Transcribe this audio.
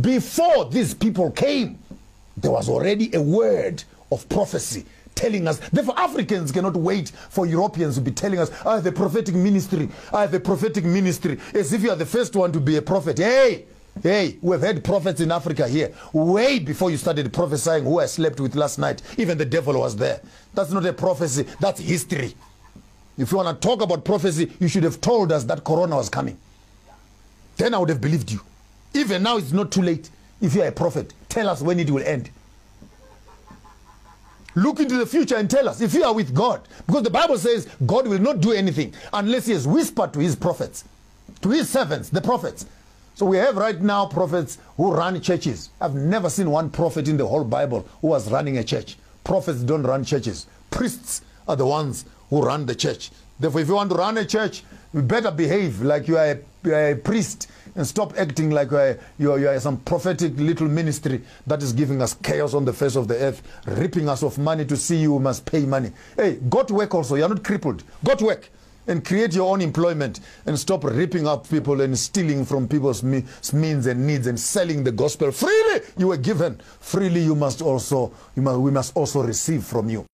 Before these people came, there was already a word of prophecy telling us. Therefore, Africans cannot wait for Europeans to be telling us, ah, I have a prophetic ministry. Ah, I have a prophetic ministry. As if you are the first one to be a prophet. Hey, hey, we've had prophets in Africa here way before you started prophesying who I slept with last night. Even the devil was there. That's not a prophecy, that's history. If you want to talk about prophecy, you should have told us that Corona was coming. Then I would have believed you. Even now, it's not too late. If you are a prophet, tell us when it will end. Look into the future and tell us if you are with God. Because the Bible says God will not do anything unless He has whispered to His prophets, to His servants, the prophets. So we have right now prophets who run churches. I've never seen one prophet in the whole Bible who was running a church. Prophets don't run churches. Priests are the ones who run the church. Therefore, if you want to run a church, you better behave like you are a, you are a priest and stop acting like you are, you, are, you are some prophetic little ministry that is giving us chaos on the face of the earth, ripping us of money to see you must pay money. Hey, go to work also. You're not crippled. Go to work and create your own employment and stop ripping up people and stealing from people's me- means and needs and selling the gospel freely you were given freely you must also you must, we must also receive from you